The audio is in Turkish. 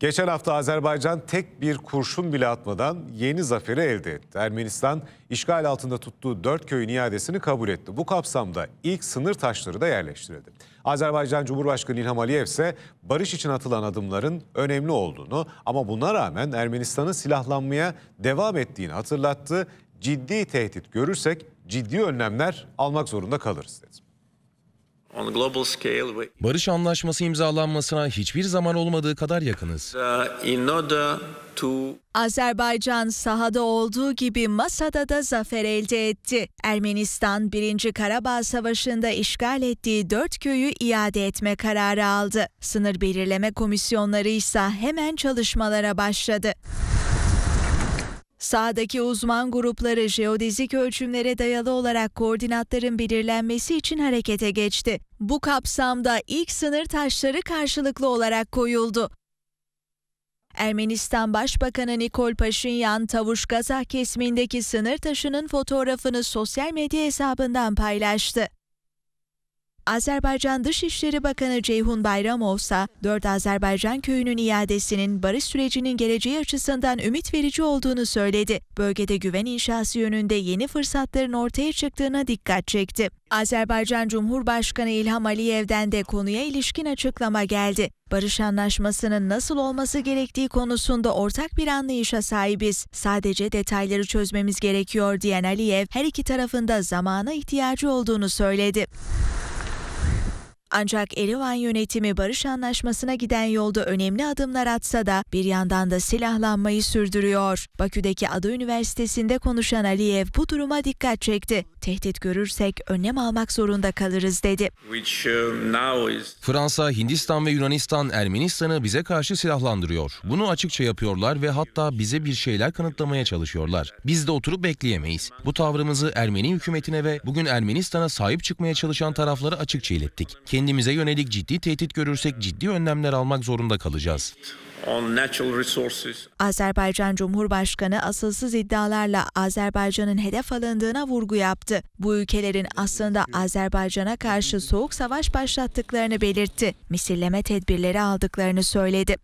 Geçen hafta Azerbaycan tek bir kurşun bile atmadan yeni zaferi elde etti. Ermenistan işgal altında tuttuğu dört köyün iadesini kabul etti. Bu kapsamda ilk sınır taşları da yerleştirildi. Azerbaycan Cumhurbaşkanı İlham Aliyev ise barış için atılan adımların önemli olduğunu ama buna rağmen Ermenistan'ın silahlanmaya devam ettiğini hatırlattı. Ciddi tehdit görürsek ciddi önlemler almak zorunda kalırız dedi. Barış anlaşması imzalanmasına hiçbir zaman olmadığı kadar yakınız. uh, in order to Azerbaycan sahada olduğu gibi masada da zafer elde etti. Ermenistan 1. Karabağ Savaşı'nda işgal ettiği dört köyü iade etme kararı aldı. Sınır belirleme komisyonları ise hemen çalışmalara başladı. Sahadaki uzman grupları jeodezik ölçümlere dayalı olarak koordinatların belirlenmesi için harekete geçti. Bu kapsamda ilk sınır taşları karşılıklı olarak koyuldu. Ermenistan Başbakanı Nikol Paşinyan, Tavuş Gazah kesimindeki sınır taşının fotoğrafını sosyal medya hesabından paylaştı. Azerbaycan Dışişleri Bakanı Ceyhun Bayramov ise 4 Azerbaycan köyünün iadesinin barış sürecinin geleceği açısından ümit verici olduğunu söyledi. Bölgede güven inşası yönünde yeni fırsatların ortaya çıktığına dikkat çekti. Azerbaycan Cumhurbaşkanı İlham Aliyev'den de konuya ilişkin açıklama geldi. Barış anlaşmasının nasıl olması gerektiği konusunda ortak bir anlayışa sahibiz. Sadece detayları çözmemiz gerekiyor diyen Aliyev, her iki tarafında zamana ihtiyacı olduğunu söyledi. Ancak Erivan yönetimi barış anlaşmasına giden yolda önemli adımlar atsa da bir yandan da silahlanmayı sürdürüyor. Bakü'deki Ada Üniversitesi'nde konuşan Aliyev bu duruma dikkat çekti. Tehdit görürsek önlem almak zorunda kalırız dedi. uh, Fransa, Hindistan ve Yunanistan Ermenistan'ı bize karşı silahlandırıyor. Bunu açıkça yapıyorlar ve hatta bize bir şeyler kanıtlamaya çalışıyorlar. Biz de oturup bekleyemeyiz. Bu tavrımızı Ermeni hükümetine ve bugün Ermenistan'a sahip çıkmaya çalışan taraflara açıkça ilettik. Kendimize yönelik ciddi tehdit görürsek ciddi önlemler almak zorunda kalacağız. Azerbaycan Cumhurbaşkanı asılsız iddialarla Azerbaycan'ın hedef alındığına vurgu yaptı. Bu ülkelerin aslında Azerbaycan'a karşı soğuk savaş başlattıklarını belirtti. Misilleme tedbirleri aldıklarını söyledi.